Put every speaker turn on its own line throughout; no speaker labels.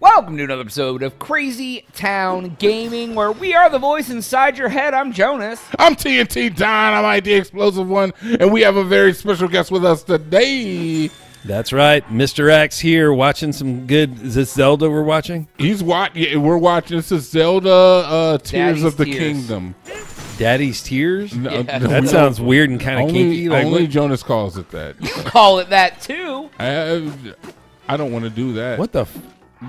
Welcome to another episode of Crazy Town Gaming, where we are the voice inside your head. I'm Jonas.
I'm TNT Don. I'm ID explosive one, and we have a very special guest with us today.
That's right, Mr. X here, watching some good. Is this Zelda we're watching?
He's watching. We're watching. This is Zelda: uh, Tears
Daddy's
of the
Tears.
Kingdom.
Daddy's Tears.
No,
Yeah.
no,
That
we
sounds weird and kind of
Only,
kinky. Like,
only
what,
Jonas calls it that.
Call it that too.
I, I don't want to do that.
what the? F-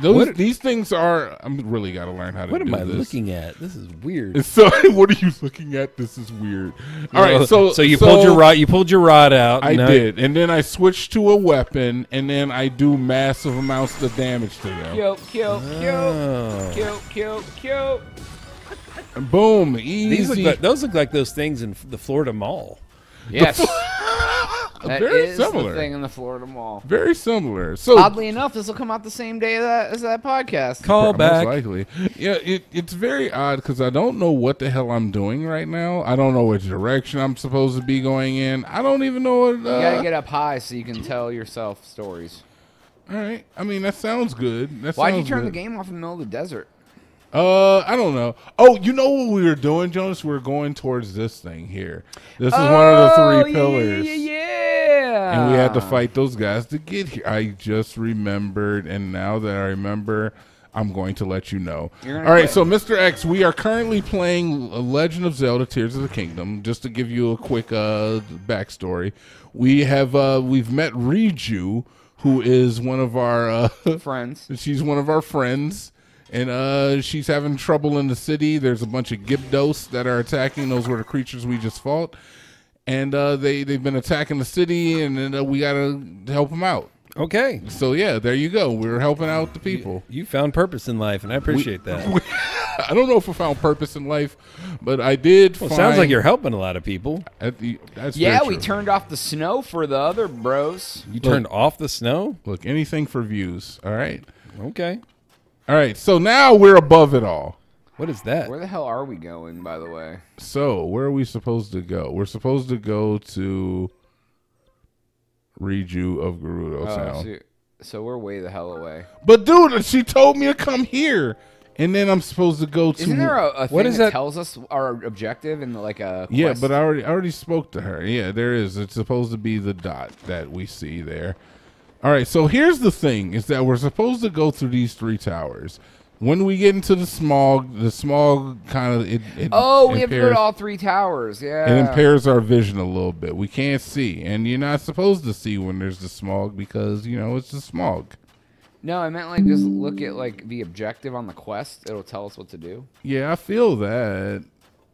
Those,
what-
these things are. I'm really got to learn how to
what
do
am I
this.
looking at? This is weird.
So what are you looking at? This is weird. All right, oh, so
so you pulled your rod. You pulled your rod out.
I
Now-
did, and then I switched to a weapon, and then I do massive amounts of damage to them.
Cute, cute, cute,
Oh.
cute, cute, cute.
Boom,
These look
easy.
like, those look like those things in the Florida Mall.
Yes, that
Very
is
similar.
the thing in the Florida Mall.
Very similar. So
Oddly enough, this will come out the same day that, as that podcast.
Call
most
back.
likely, yeah. It, it's very odd because I don't know what the hell I'm doing right now. I don't know which direction I'm supposed to be going in. I don't even know what. Uh,
You gotta get up high so you can tell yourself stories.
all right. I mean, that sounds good. That
Why'd you
sounds
turn the game off in the middle of the desert?
Uh, I don't know. Oh, you know what we were doing, Jonas? We are going towards this thing here. This is one of the three
yeah,
pillars.
Yeah, yeah, yeah.
and we had to fight those guys to get here. I just remembered, and now that I remember, I'm going to let you know.
You're
All
gonna
right,
quit.
so Mr. X, we are currently playing Legend of Zelda: Tears of the Kingdom. Just to give you a quick uh, backstory, we have uh, we've met Riju, who is one of our uh,
friends.
She's one of our friends, and uh, she's having trouble in the city. There's a bunch of Gibdos that are attacking. Those were the creatures we just fought, and uh, they they've been attacking the city, and then, uh, we gotta help them out.
Okay,
So yeah, there you go. We're helping out the people.
you found purpose in life, and I appreciate that.
I don't know if I found purpose in life, but I did.
Well,
find
sounds like you're helping a lot of people.
At the, that's
Yeah, we turned off the snow for the other bros.
You turned off the snow.
Look, anything for views. All right,
Okay,
all right. So now we're above it all.
what is that?
Where the hell are we going, by the way?
So, where are we supposed to go? We're supposed to go to Riju of Gerudo
Oh,
Town.
so, so we're way the hell away.
But dude, she told me to come here, and then I'm supposed to go to.
Isn't there a, a thing
What is
that,
that?
tells us our objective in like a
yeah, but I already I already spoke to her. Yeah, there is. It's supposed to be the dot that we see there. All right, so here's the thing: is that we're supposed to go through these three towers. When we get into the smog, the smog kind of it. it
oh, we have to go
impairs-
to all three towers. Yeah.
It impairs our vision a little bit. We can't see, and you're not supposed to see when there's the smog because you know it's the smog.
no, I meant like just look at like the objective on the quest. It'll tell us what to do.
Yeah, I feel that.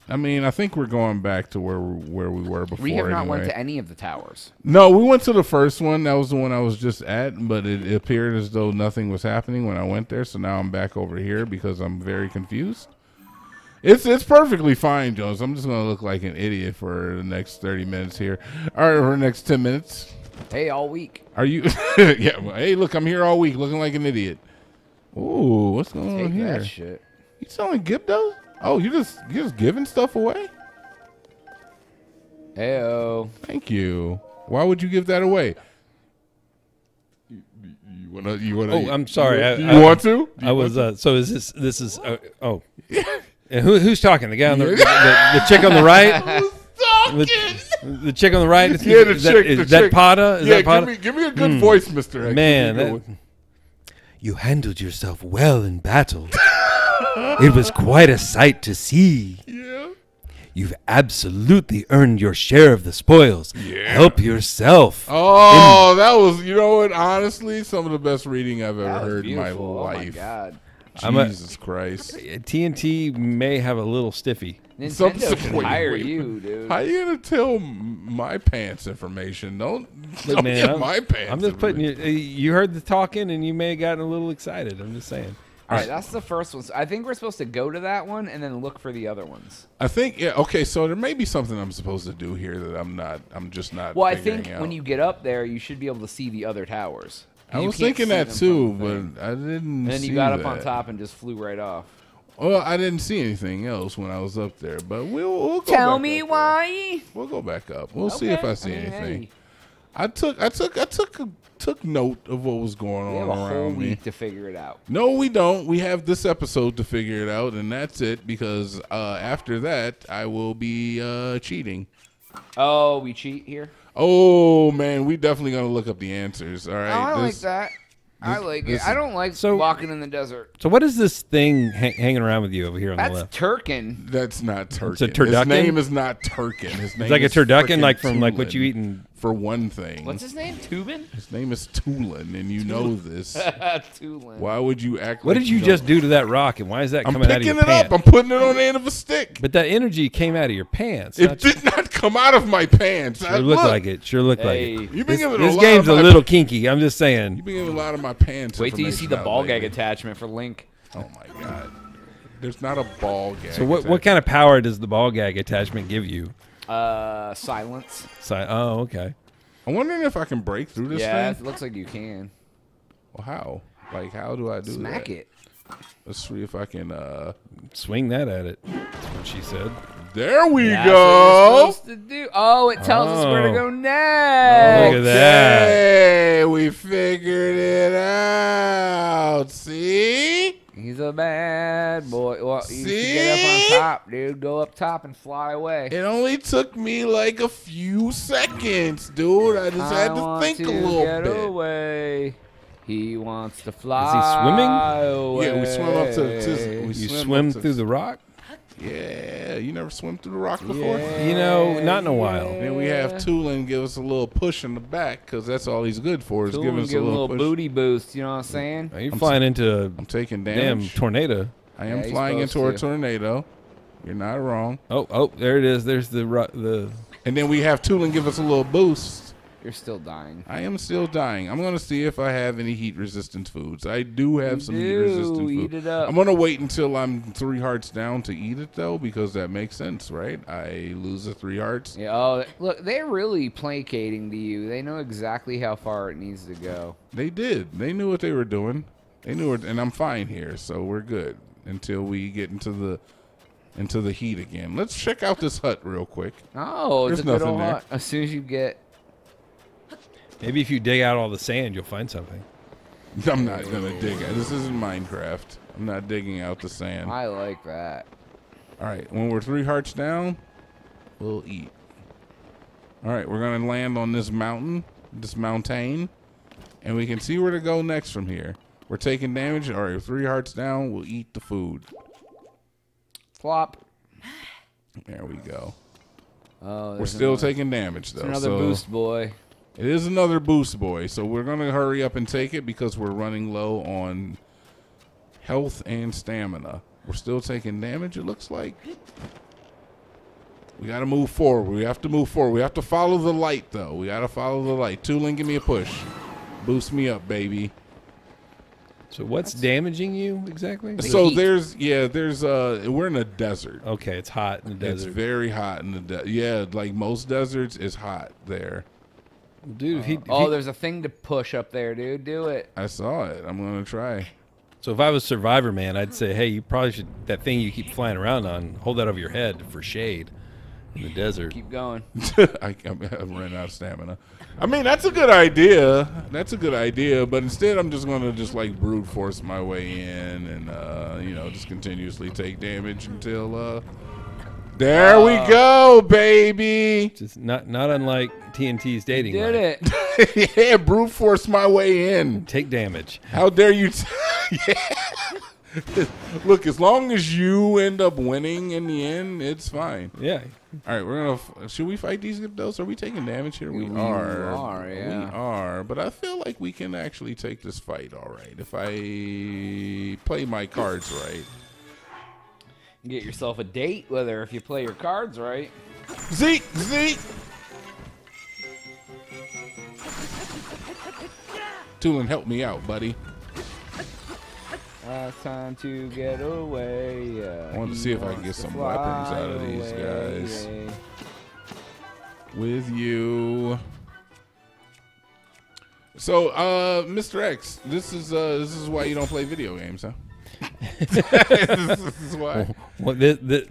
I mean, I think we're going back to where we, where we were before.
we have not
anyway.
went to any of the towers.
No, we went to the first one. That was the one I was just at, but it, it appeared as though nothing was happening when I went there. So now I'm back over here because I'm very confused. It's it's perfectly fine, Jones. I'm just gonna look like an idiot for the next thirty minutes here. All right, for the next ten minutes.
Hey, all week.
Are you? yeah. Well, hey, look, I'm here all week, looking like an idiot. Ooh, what's going on
Take
here?
that shit.
You selling Gibdos? Oh, you just you just giving stuff away?
Heyo.
Thank you. Why would you give that away? You, you wanna? You wanna?
Oh, I'm sorry. I-
You
I-
want to?
I was. Uh, so is this? This is. Uh, oh. And who, who's talking? The guy on the, the, the chick on the right. The, the chick on the right. Is,
Yeah, the
is
chick,
is
the
that
chick.
Pada? Is
yeah,
that Pada?
give me give me a good voice, Mister
Man,
Give
that- You handled yourself well in battle. it was quite a sight to see.
yeah.
You've absolutely earned your share of the spoils. Help yourself.
Oh, that was you know what? Honestly, some of the best reading I've ever
That was
heard in my
beautiful.
life.
Oh my god.
I'm a-
Jesus Christ!
TNT may have a little stiffy.
Some-
Nintendo
some-
should
wait,
hire
wait.
you, dude.
How you gonna tell my pants information? Don't,
Look,
don't
man,
get
I'm,
my pants.
I'm just putting you. uh, You heard the talking, and you may have gotten a little excited. I'm just saying.
All right, that's the first one. So I think we're supposed to go to that one and then look for the other ones.
I think yeah. Okay, so there may be something I'm supposed to do here that I'm not. I'm just not.
Well, I think
out.
when you get up there, you should be able to see the other towers.
I
you
was thinking that too,
from the thing.
but I didn't.
And then you
see
got up on top and just flew right off.
Well, I didn't see anything else when I was up there, but we'll, we'll go
Tell
back
me
up there.
why.
We'll go back up. We'll see if I see
mean,
anything.
hey,
I took, I took, I took, took note of what was going
we
on
have a whole
around me.
week to figure it out.
No, we don't. We have this episode to figure it out, and that's it. Because uh, after that, I will be uh, cheating.
Oh, we cheat here.
Oh man, we definitely gonna look up the answers. All right,
oh, I like
This-
that. I like
this
it. I don't like
So-
walking in the desert.
So what is this thing ha- hanging around with you over here on the
That's
left?
Turkin.
That's not Turkin.
It's a
His name is not Turkin. His name
It's like a
is
turducken, like from like what you eat in.
For one thing,
What's his name? Tubin.
his name is Tulin, and you know this.
Tulin.
Why would you act?
What
like
did you
don't?
just do to that rock, and why is that
I'm
coming out of
picking
your
it up. I'm putting it on the end of a stick.
But that energy came out of your pants.
It
not
did not come out of my pants. I,
Sure looked
look,
like it. Sure looked
Hey.
like it.
You've been
This,
giving
this
a lot
game's a
of my-
little kinky. I'm just saying.
You've been giving a lot of my pants.
Wait till you see
information
the
out
ball gag
lately.
attachment for Link.
Oh my god. There's not a ball gag.
So what what kind of power does the ball gag attachment give you?
Uh, silence.
Si- oh, okay.
I'm wondering if I can break through this
yeah,
thing.
it looks like you can.
Well, how? Like, how do I do it?
Smack
that?
it.
Let's see if I can. uh
Swing that at it. That's what she said.
There we
That's what
go.
you're supposed to do. Oh, it tells us where to
Oh.
go
Oh,
next.
look at that.
Okay, we figured it out. See?
He's a bad boy. Well, you should
See?
get up on top, dude. Go up top and fly away.
It only took me like a few seconds, dude. I just had to
want
think
to
a little
get
bit.
away. He wants to fly.
Is he swimming?
Away.
Yeah, we swim up to- to- we
You
swim
swim
up to-
through the rock?
Yeah, you never swim through the rock before?
Yeah,
You know, not in a while.
Then we have Tulin give us a little push in the back because that's all he's good for is
Cool,
giving us
give
a
him
little, push.
booty boost. You know what I'm saying?
Are you
I'm
flying into a
I'm taking
damn
damage.
tornado?
I am
Yeah, he's
flying into
supposed
a
to.
tornado. You're not wrong.
Oh, oh, there it is. There's the ru- the.
And then we have Tulin give us a little boost.
You're still dying.
I am still dying. I'm gonna see if I have any heat resistant foods. I do have
You
some heat
do.
resistant
Eat
food.
it up.
I'm gonna wait until I'm three hearts down to eat it though, because that makes sense, right? I lose the three hearts.
Yeah. Oh, look, they're really placating to you. They know exactly how far it needs to go.
They did. They knew what they were doing. They knew it, and I'm fine here, so we're good until we get into the into the heat again. Let's check out this hut real quick.
Oh, it's
There's nothing there.
hut. As soon as you get,
Maybe if you dig out all the sand, you'll find something.
I'm not gonna dig it. This isn't Minecraft. I'm not digging out the sand.
I like that.
All right, when we're three hearts down, we'll eat. All right, we're gonna land on this mountain, this mountain, and we can see where to go next from here. We're taking damage. All right, three hearts down. We'll eat the food.
Flop.
There we go.
Oh,
We're still
another,
taking damage though.
another
so
boost, boy.
It is another boost, boy. So we're gonna hurry up and take it because we're running low on health and stamina. We're still taking damage. It looks like. We gotta move forward. We have to move forward. We have to follow the light, though. We gotta follow the light. Tulin, give me a push. Boost me up, baby.
So what's damaging you exactly?
The
so
heat.
there's yeah, there's uh, we're in a desert.
Okay, it's hot in the desert.
It's very hot in the desert. Yeah, like most deserts, it's hot there.
Dude. If he, if
Oh,
he-
there's a thing to push up there, dude. Do it.
I saw it. I'm gonna try.
so if I was Survivor Man, I'd say, hey, you probably should that thing you keep flying around on, hold that over your head for shade in the desert.
Keep going.
I, I'm, I'm running out of stamina. I mean, that's a good idea. That's a good idea. But instead, I'm just gonna just like brute force my way in, and uh, you know, just continuously take damage until. Uh, there we ah. go, baby.
Just not not unlike TNT's dating.
Did
life.
it.
yeah, brute force my way in.
Take damage.
How dare you? T- yeah. Look, as long as you end up winning in the end, it's fine.
Yeah.
All right, we're gonna. f- Should we fight these Gibdos? Are we taking damage here? We,
We
are.
are, yeah.
We are. But I feel like we can actually take this fight. All right, if I play my cards right.
Get yourself a date, whether if you play your cards right.
Zeke, Zeke. Tulin, help me out, buddy.
Uh, time to get away. Uh,
I want to see if I can get some weapons out of these
away.
guys. With you. So, uh, Mr. X, this is uh, this is why you don't play video games, huh? this is why.
Well, the, the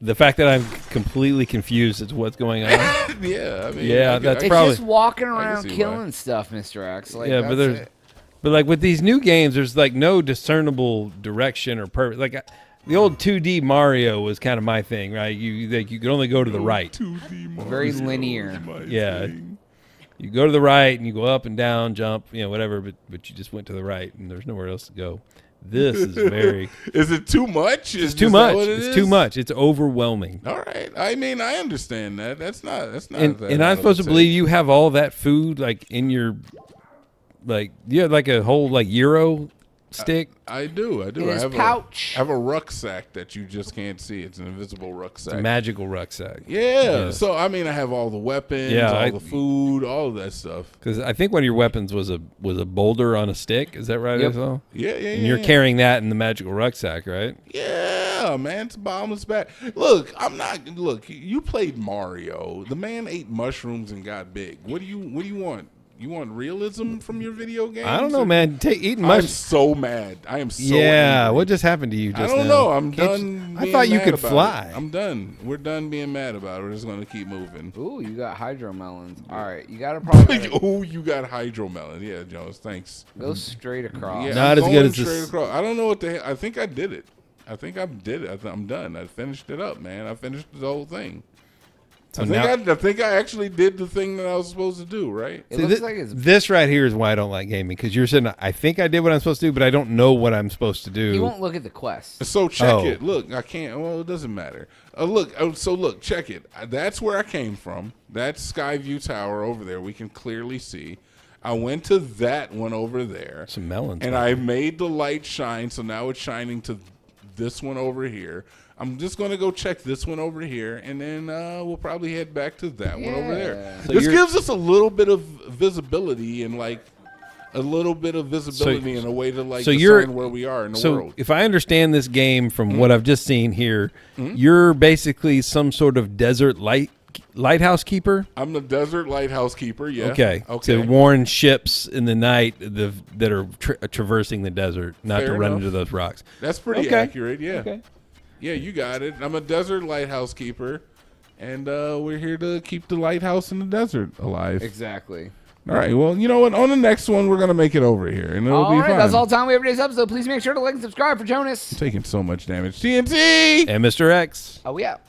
the fact that I'm completely confused as to what's going on.
yeah, I mean,
Yeah,
I
that's
I-
It's
probably-
just walking around
see why.
killing stuff, Mr. X. Like,
yeah, but there's,
it.
but like with these new games, there's like no discernible direction or purpose. Like I- the old 2D Mario was kind of my thing, right? You like you could only go to the right.
2D Mario Very linear.
Yeah.
thing.
You go to the right and you go up and down, jump, you know, whatever. But but you just went to the right and there's nowhere else to go. This is very.
Is it too much?
It's too much. It's too much. It's overwhelming.
All right. I mean, I understand that. That's not. That's not.
and,
that
and I'm supposed to believe you have all that food like in your like you have like a whole like euro stick.
I do. I do.
In
I
his
have
pouch.
A, I have a rucksack that you just can't see. It's an invisible rucksack.
It's a magical rucksack.
yeah.
Yeah.
So I mean, I have all the weapons,
Yeah,
all
I-
the food, all of that stuff.
Because I think one of your weapons was a was a boulder on a stick. Is that right?
Yep.
I saw?
Yeah, yeah, yeah.
And you're
yeah.
carrying that in the magical rucksack, right?
Yeah, man, it's a bottomless bag. Look, I'm not. Look, you played Mario. The man ate mushrooms and got big. What do you? What do you want? You want realism from your video games?
I don't know,
or-
man. Take eating
I'm so mad. I am so.
yeah.
angry.
What just happened to you? Just
I don't
now?
know. I'm
Can't
done.
you- I
being
thought you
mad
could
about it.
fly.
I'm done. We're done being mad about it. We're just gonna keep moving.
Ooh, you got hydromelons. All right, you got to probably
oh, you got hydromelon. Yeah, Jones. Thanks.
go straight across.
Yeah,
Not
I'm
as good
going
as this-
straight across. I don't know what the. Hell, I think I did it. I think I did it. I th- I'm done. I finished it up, man. I finished the whole thing.
So
I think
now-
I, I think I actually did the thing that I was supposed to do. Right.
It
See,
looks
thi-
like it's
this right here is why I don't like gaming because you're saying I think I did what I'm supposed to do, but I don't know what I'm supposed to do.
You won't look at the quest.
So check
Oh.
it. Look, I can't. Well, it doesn't matter. Uh, look. Uh, so look, check it. Uh, That's where I came from. That's Skyview Tower over there. We can clearly see. I went to that one over there,
Some melons.
and. I made the light shine. So now it's shining to this one over here. I'm just gonna go check this one over here, and then uh, we'll probably head back to that one over there.
So
this gives us a little bit of visibility and like a little bit of visibility in a way to like
so you're-
where we are in the
so
world. Mm-hmm.
if I understand this game from what I've just seen here, you're basically some sort of desert light lighthouse keeper.
I'm the desert lighthouse keeper. Yeah.
Okay.
Okay.
To warn ships in the night the, that are tra- traversing the desert not
Fair
to run
enough.
into those rocks.
That's pretty
Okay.
accurate. Yeah. Okay. Yeah, you got it. I'm a desert lighthouse keeper, and uh, we're here to keep the lighthouse in the desert alive.
Exactly.
All right. Well, you know what? On the next one, we're gonna make it over here, and it'll
All
be
right,
fine.
that's all time we have for today's episode. Please make sure to like and subscribe for Jonas.
Taking so much damage. TNT.
And Mr. X.
Oh, we out.